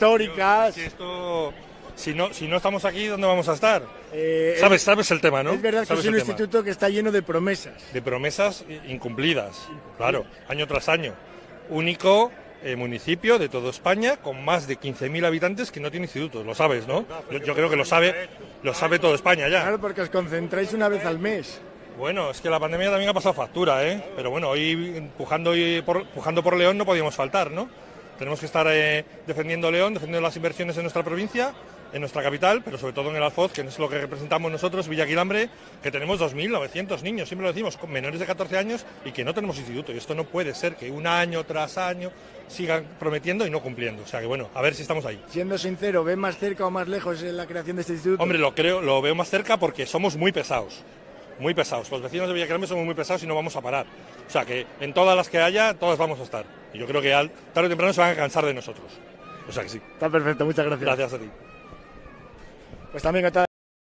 históricas. Si esto, si no, si no estamos aquí, ¿dónde vamos a estar? Eh, sabes, es- sabes el tema, ¿no? Es verdad que es un tema. instituto que está lleno de promesas. de promesas incumplidas, claro, año tras año. Único eh, municipio de toda España con más de 15.000 habitantes que no tiene institutos, lo sabes, ¿no? Yo, yo creo que lo sabe, lo sabe toda España ya. Claro, porque os concentráis una vez al mes. Bueno, es que la pandemia también ha pasado factura, ¿eh? Pero bueno, hoy empujando, hoy por, empujando por León no podíamos faltar, ¿no? Tenemos que estar eh, defendiendo León, defendiendo las inversiones en nuestra provincia, en nuestra capital, pero sobre todo en el Alfoz, que es lo que representamos nosotros, Villa Aquilambre, que tenemos 2.900 niños, siempre lo decimos, con menores de 14 años y que no tenemos instituto. Y esto no puede ser que un año tras año sigan prometiendo y no cumpliendo. O sea que bueno, a ver si estamos ahí. Siendo sincero, ¿ve más cerca o más lejos la creación de este instituto? Hombre, lo creo, lo veo más cerca porque somos muy pesados. Muy pesados. Los vecinos de Villacarme somos muy pesados y no vamos a parar. O sea que en todas las que haya, todas vamos a estar. Y yo creo que al- tarde o temprano se van a cansar de nosotros. O sea que sí. Está perfecto, muchas gracias. Gracias a ti. Pues también